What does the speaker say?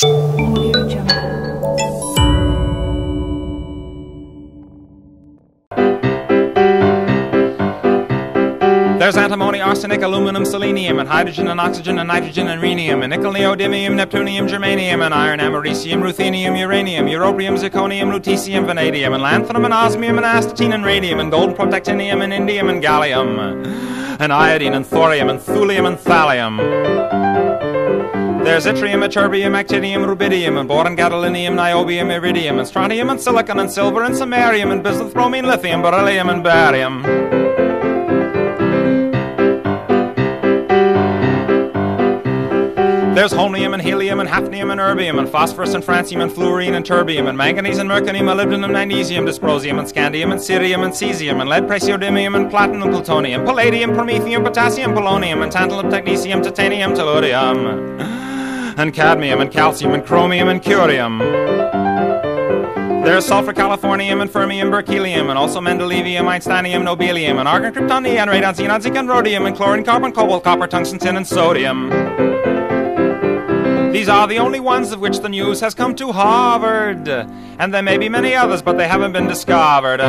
There's antimony, arsenic, aluminum, selenium, and hydrogen and oxygen and nitrogen and rhenium, and nickel, neodymium, neptunium, germanium, and iron, americium, ruthenium, uranium, europium, zirconium, lutetium, vanadium, and lanthanum, and osmium, and astatine, and radium, and gold, protactinium, and indium, and gallium, and iodine, and thorium, and thulium, and thallium. There's yttrium, ytterbium, actinium, rubidium, and boron, gadolinium, niobium, iridium, and strontium, and silicon, and silver, and samarium, and bismuth, bromine, lithium, beryllium, and barium. There's holmium and helium and hafnium and erbium and phosphorus and francium and fluorine and terbium and manganese and mercurium, molybdenum, magnesium, dysprosium and scandium and cerium and cesium and lead, praseodymium and platinum, plutonium, palladium, promethium, potassium, polonium and tantalum, technetium, titanium, tellurium and cadmium and calcium and chromium and curium. There's sulfur, californium, and fermium, berkelium, and also mendelevium, einsteinium, nobelium, and argon, krypton, neon, radon, xenon, zinc, and rhodium, and chlorine, carbon, cobalt, copper, tungsten, tin, and sodium. These are the only ones of which the news has come to Harvard, and there may be many others, but they haven't been discovered.